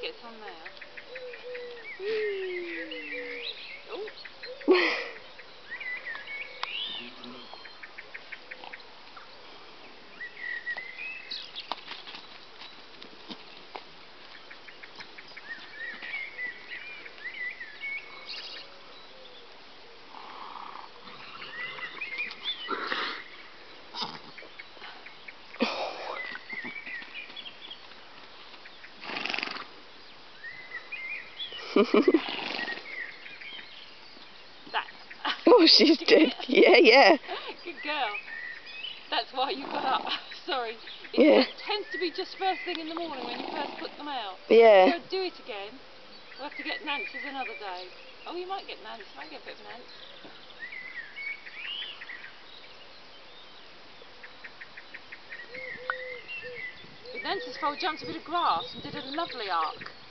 get some there. oh. oh, she's dead. Yeah, yeah. Good girl. That's why you got up. Sorry. It Yeah. tends to be just first thing in the morning when you first put them out. Yeah. Go do it again. We'll have to get Nancy's another day. Oh, you might get Nancy. Might get a bit of Nancy. But Nancy's foal jumped a bit of grass and did a lovely arc.